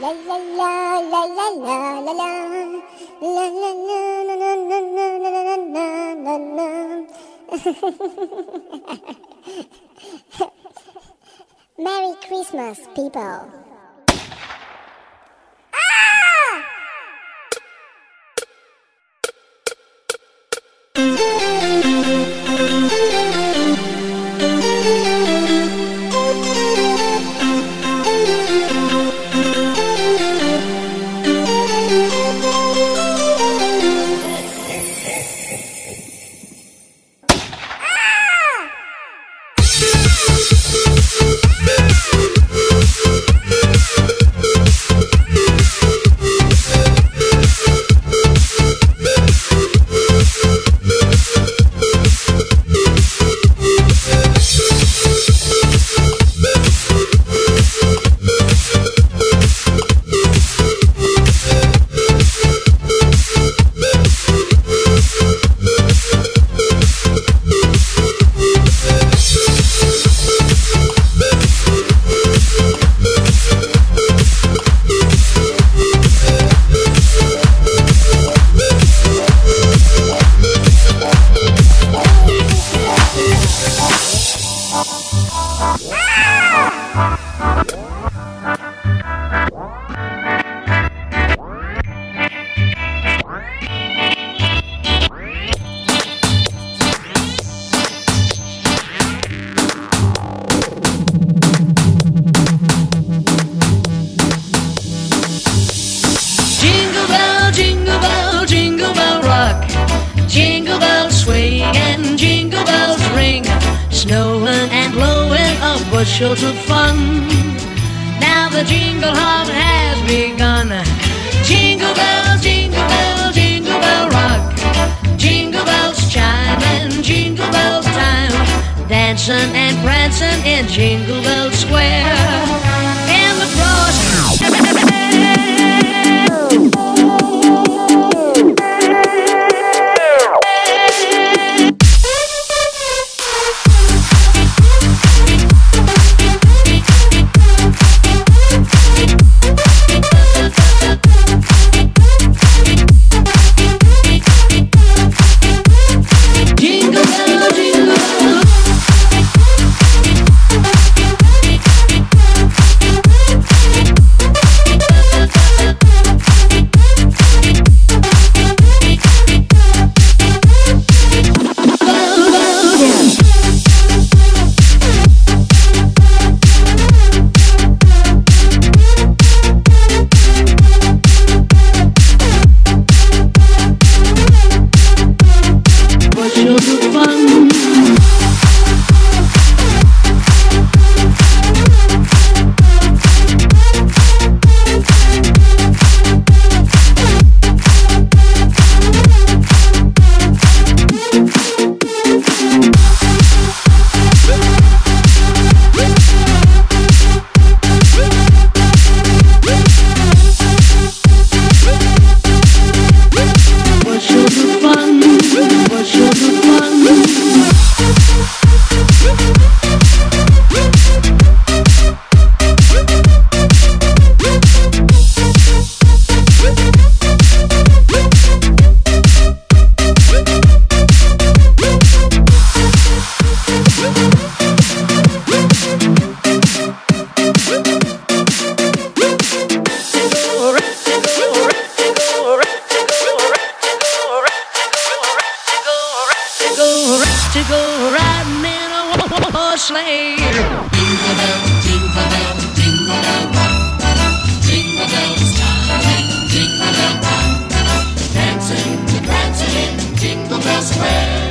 la la la la la la la la la la la la la la la la la Merry Christmas, people. Jingle bells swing and jingle bells ring. Snowing and blowing a bushels of fun. Now the jingle hop has begun. Jingle bell, jingle bell, jingle bell rock. Jingle bells chime and jingle bells time. Dancing and prancing in Jingle Bell Square. sleigh. Jingle jingle jingle. Jingle bells jingle. Dancing, dancing in Jingle Bell Square.